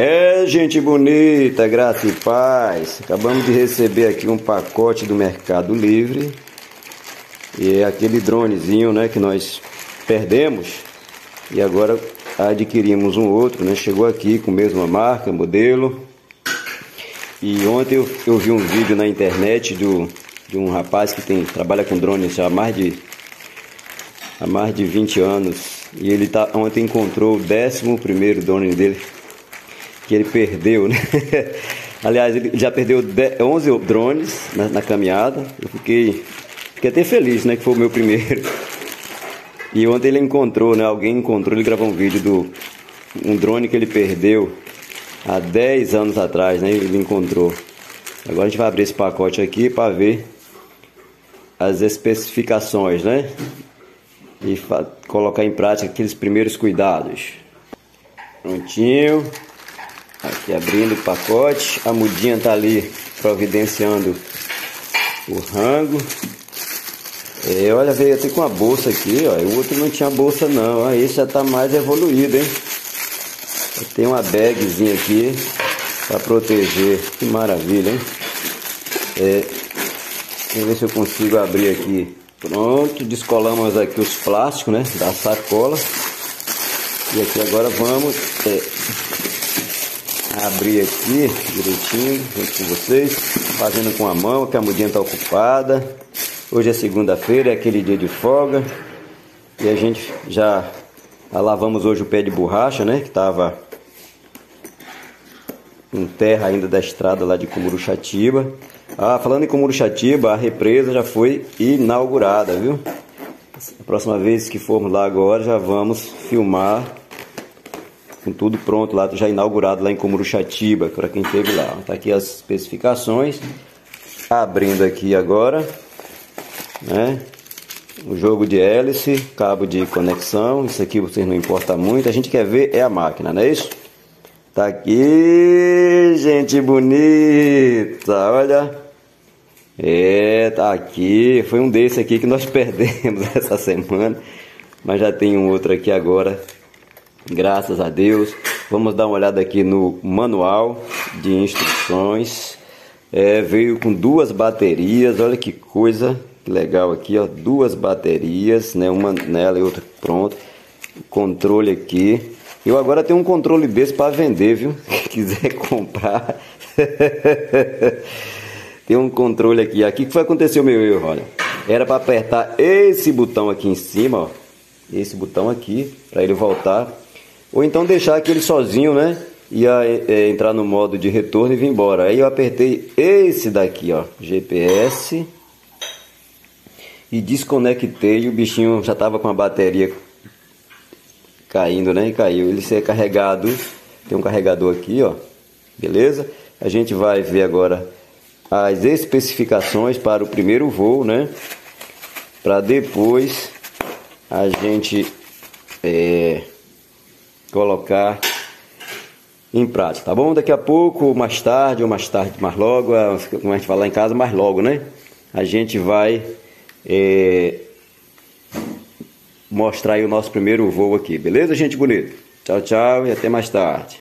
É, gente bonita, graça e paz. Acabamos de receber aqui um pacote do Mercado Livre. E é aquele dronezinho, né, que nós perdemos. E agora adquirimos um outro, né? Chegou aqui com a mesma marca, modelo. E ontem eu, eu vi um vídeo na internet do, de um rapaz que tem, trabalha com drones há mais de, há mais de 20 anos. E ele tá, ontem encontrou o 11 primeiro drone dele que ele perdeu, né? Aliás, ele já perdeu 11 drones na, na, caminhada. Eu fiquei, fiquei até feliz, né? Que foi o meu primeiro. E ontem ele encontrou, né? Alguém encontrou, ele gravou um vídeo do um drone que ele perdeu há 10 anos atrás, né? Ele encontrou. Agora a gente vai abrir esse pacote aqui para ver as especificações, né? E colocar em prática aqueles primeiros cuidados. Prontinho. Aqui abrindo o pacote, a mudinha tá ali providenciando o rango. É, olha, veio até com a bolsa aqui, ó. O outro não tinha bolsa não, ó. Esse já tá mais evoluído, hein? Tem uma bagzinha aqui para proteger. Que maravilha, hein? É, vamos ver se eu consigo abrir aqui. Pronto, descolamos aqui os plásticos, né? Da sacola. E aqui agora vamos é, abrir aqui direitinho junto com vocês, fazendo com a mão, que a mudinha está ocupada. Hoje é segunda-feira, é aquele dia de folga. E a gente já lavamos hoje o pé de borracha, né? Que estava em terra ainda da estrada lá de Cumuruxatiba. Ah, falando em Cumuruxatiba, a represa já foi inaugurada, viu? A próxima vez que formos lá agora já vamos filmar com tudo pronto lá, já inaugurado lá em Comuruxatiba, para quem esteve lá. Tá aqui as especificações. Abrindo aqui agora, né? O jogo de hélice, cabo de conexão, isso aqui vocês não importa muito, a gente quer ver é a máquina, não é isso? Tá aqui, gente bonita, olha. É, tá aqui, foi um desse aqui que nós perdemos essa semana, mas já tem um outro aqui agora Graças a Deus. Vamos dar uma olhada aqui no manual de instruções. É, veio com duas baterias, olha que coisa legal aqui, ó, duas baterias, né, uma nela e outra pronto. Controle aqui. Eu agora tenho um controle desse para vender, viu? Se quiser comprar. Tem um controle aqui. Aqui que foi acontecer o meu erro, olha. Era para apertar esse botão aqui em cima, ó. Esse botão aqui para ele voltar ou então deixar aquele sozinho, né? Ia é, entrar no modo de retorno e vir embora. Aí eu apertei esse daqui, ó, GPS. E desconectei o bichinho já estava com a bateria caindo, né? E caiu. Ele ser carregado. Tem um carregador aqui, ó. Beleza? A gente vai ver agora as especificações para o primeiro voo, né? Para depois a gente é, colocar em prática, tá bom? Daqui a pouco, mais tarde, ou mais tarde, mais logo, é, como a gente fala em casa, mais logo, né? A gente vai é, mostrar aí o nosso primeiro voo aqui, beleza, gente bonita? Tchau, tchau e até mais tarde.